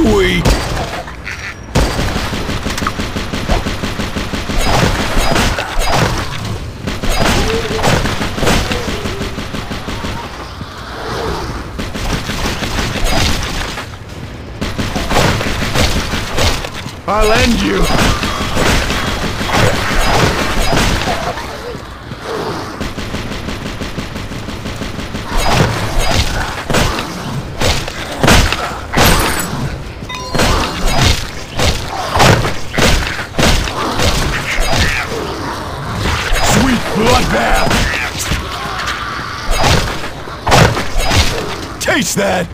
Sweet! I'll end you! Bloodbath! Taste that!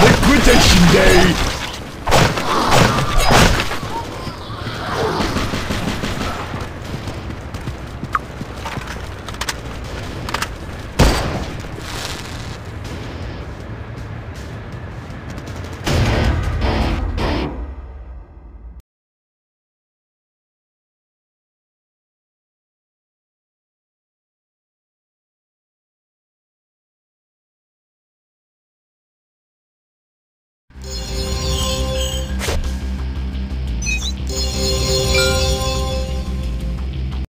Liquidation Day!